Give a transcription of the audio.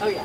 oh yeah.